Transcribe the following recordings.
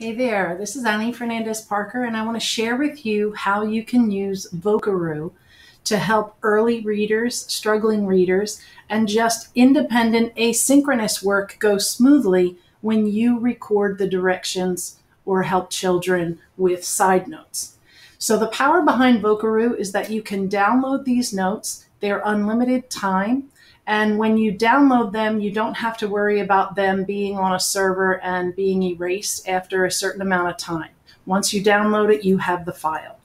Hey there, this is Eileen Fernandez Parker, and I want to share with you how you can use Vocaroo to help early readers, struggling readers, and just independent asynchronous work go smoothly when you record the directions or help children with side notes. So, the power behind Vocaroo is that you can download these notes, they're unlimited time. And when you download them, you don't have to worry about them being on a server and being erased after a certain amount of time. Once you download it, you have the file.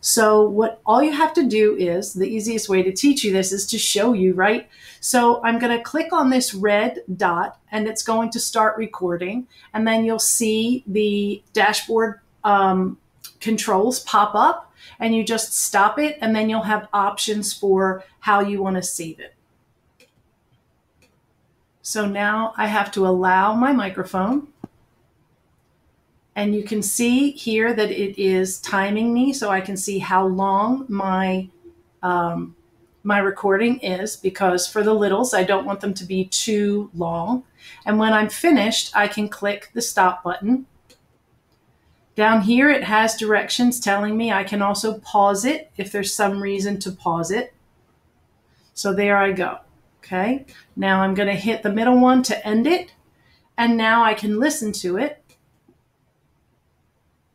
So what all you have to do is, the easiest way to teach you this is to show you, right? So I'm going to click on this red dot and it's going to start recording. And then you'll see the dashboard um, controls pop up and you just stop it and then you'll have options for how you want to save it. So now I have to allow my microphone. And you can see here that it is timing me so I can see how long my um, my recording is because for the littles, I don't want them to be too long. And when I'm finished, I can click the stop button. Down here, it has directions telling me I can also pause it if there's some reason to pause it. So there I go. Okay, now I'm going to hit the middle one to end it. And now I can listen to it.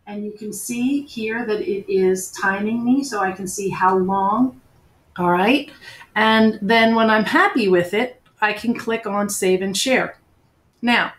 And you can see here that it is timing me so I can see how long. All right. And then when I'm happy with it, I can click on save and share. Now,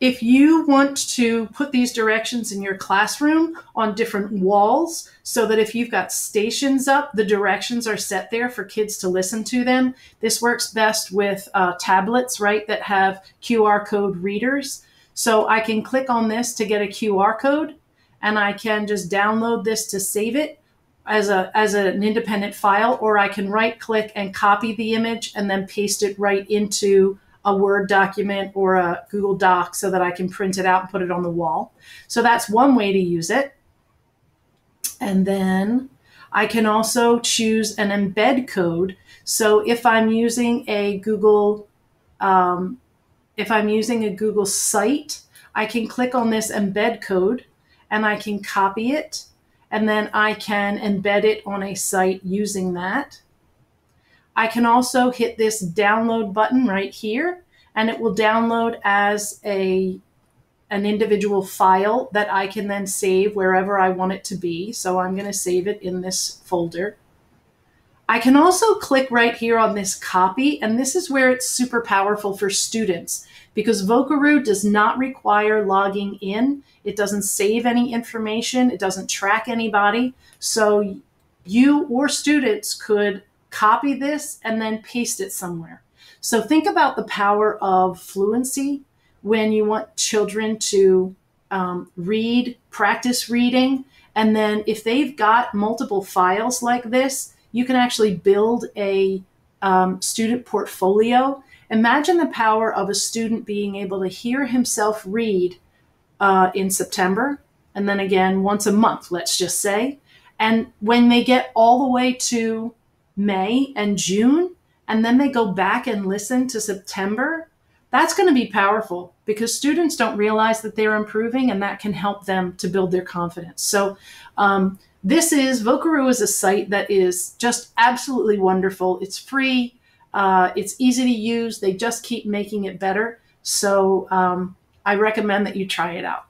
if you want to put these directions in your classroom on different walls so that if you've got stations up, the directions are set there for kids to listen to them. This works best with uh, tablets, right, that have QR code readers. So I can click on this to get a QR code and I can just download this to save it as a as an independent file or I can right click and copy the image and then paste it right into a Word document or a Google Doc so that I can print it out and put it on the wall. So that's one way to use it. And then I can also choose an embed code. So if I'm using a Google, um, if I'm using a Google site, I can click on this embed code and I can copy it and then I can embed it on a site using that. I can also hit this download button right here and it will download as a an individual file that I can then save wherever I want it to be. So I'm going to save it in this folder. I can also click right here on this copy, and this is where it's super powerful for students because Vocaroo does not require logging in. It doesn't save any information. It doesn't track anybody. So you or students could copy this and then paste it somewhere. So think about the power of fluency when you want children to um, read, practice reading. And then if they've got multiple files like this, you can actually build a um, student portfolio. Imagine the power of a student being able to hear himself read uh, in September and then again once a month, let's just say. And when they get all the way to May and June, and then they go back and listen to September, that's going to be powerful because students don't realize that they're improving and that can help them to build their confidence. So, um, this is Vocaroo is a site that is just absolutely wonderful. It's free, uh, it's easy to use, they just keep making it better. So, um, I recommend that you try it out.